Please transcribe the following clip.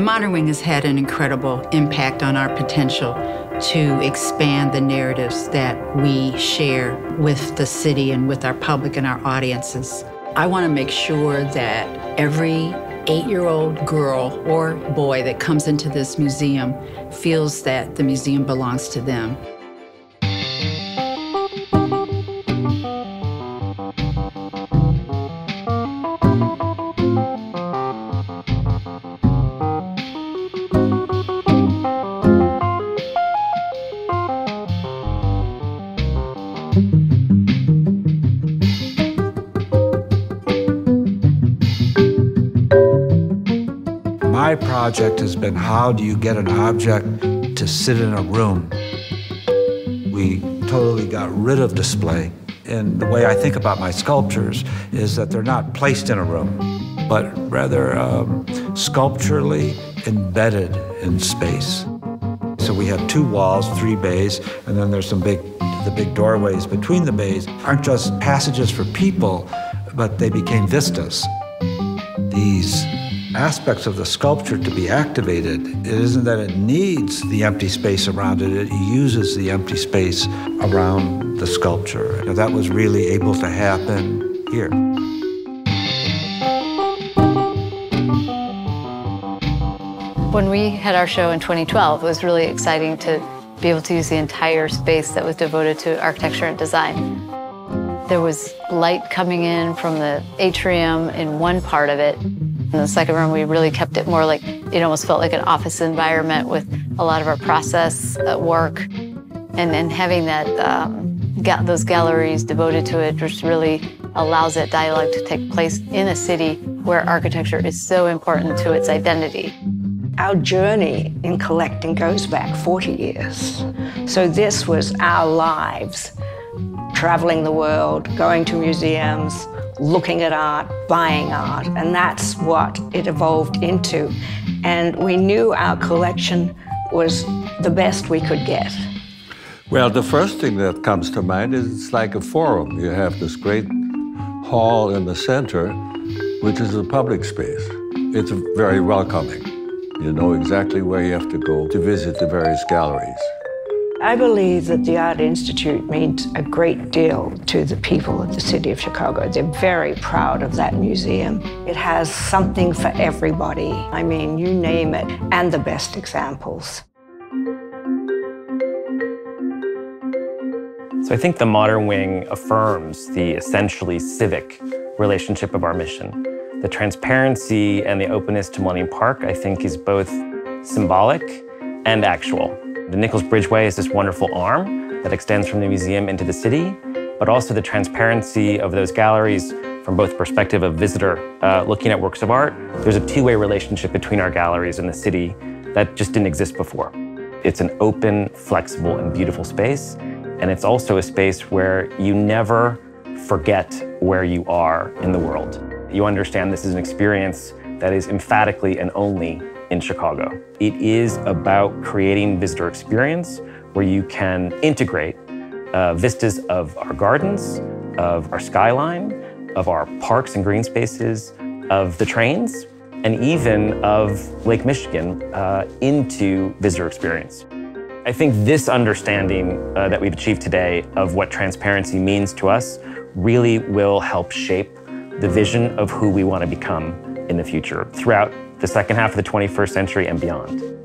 The Modern Wing has had an incredible impact on our potential to expand the narratives that we share with the city and with our public and our audiences. I want to make sure that every eight year old girl or boy that comes into this museum feels that the museum belongs to them. My project has been how do you get an object to sit in a room? We totally got rid of display. And the way I think about my sculptures is that they're not placed in a room, but rather um, sculpturally embedded in space. So we have two walls, three bays, and then there's some big, the big doorways between the bays aren't just passages for people, but they became vistas. These aspects of the sculpture to be activated. It isn't that it needs the empty space around it, it uses the empty space around the sculpture. That was really able to happen here. When we had our show in 2012, it was really exciting to be able to use the entire space that was devoted to architecture and design. There was light coming in from the atrium in one part of it, in the second room, we really kept it more like, it almost felt like an office environment with a lot of our process uh, work. And then having that, um, ga those galleries devoted to it just really allows that dialogue to take place in a city where architecture is so important to its identity. Our journey in collecting goes back 40 years. So this was our lives, traveling the world, going to museums, looking at art, buying art, and that's what it evolved into. And we knew our collection was the best we could get. Well, the first thing that comes to mind is it's like a forum. You have this great hall in the center, which is a public space. It's very welcoming. You know exactly where you have to go to visit the various galleries. I believe that the Art Institute means a great deal to the people of the city of Chicago. They're very proud of that museum. It has something for everybody. I mean, you name it, and the best examples. So I think the modern wing affirms the essentially civic relationship of our mission. The transparency and the openness to Millennium Park, I think, is both symbolic and actual. The Nichols Bridgeway is this wonderful arm that extends from the museum into the city, but also the transparency of those galleries from both perspective of visitor uh, looking at works of art. There's a two-way relationship between our galleries and the city that just didn't exist before. It's an open, flexible, and beautiful space. And it's also a space where you never forget where you are in the world. You understand this is an experience that is emphatically and only in Chicago. It is about creating visitor experience where you can integrate uh, vistas of our gardens, of our skyline, of our parks and green spaces, of the trains, and even of Lake Michigan uh, into visitor experience. I think this understanding uh, that we've achieved today of what transparency means to us really will help shape the vision of who we want to become in the future throughout the second half of the 21st century and beyond.